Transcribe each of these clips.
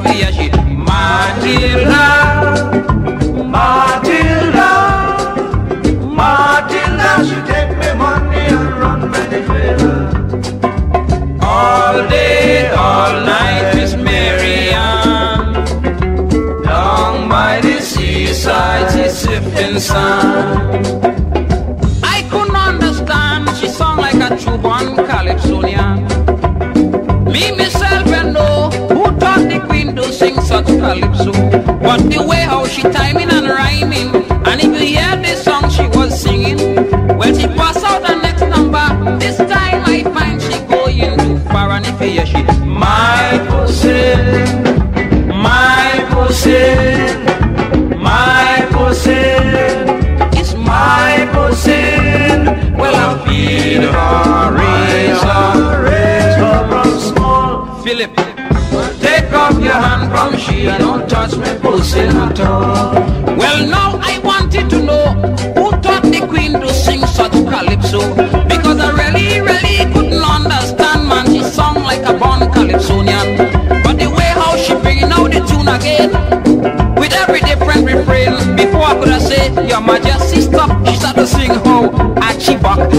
if she me money and. All day, all night, Miss. Down by the seaside, she sipping sun. When she pass out the next number, this time I find she going too far, and if you she, my pussy, my pussy, my pussy, it's my pussy. Well, I feed her, raise her from small. Philip, take off your hand from she don't touch me pussy at all. Well, now I wanted to know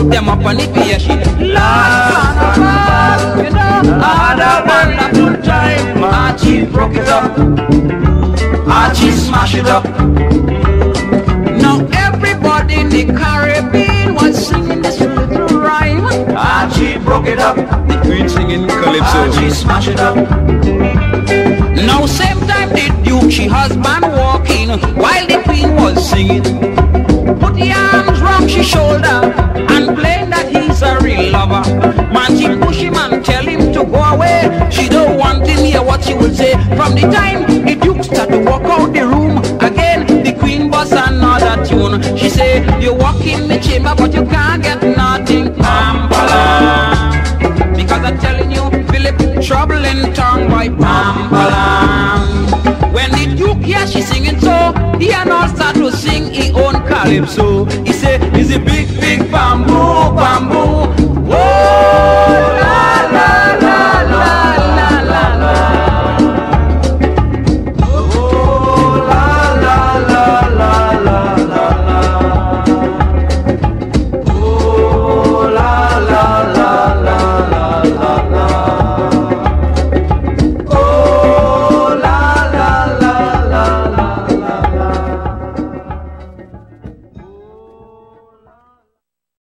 Back them up on the. She last carnival, you know, I had a wonderful time. Archie broke it up, Archie smash it up. Now everybody in the Caribbean was singing this little rhyme. Archie broke it up, The queen singing calypso. Archie smash it up. Now same time the Duke, she husband walking while the Queen was singing. Time the Duke start to walk out the room again, the Queen bust another tune. She say, you walk in the chamber but you can't get nothing. Pampala. Because I'm telling you, Philip, trouble in tongue by Pampalam. When the Duke hear she singing so, he and all start to sing his own calypso.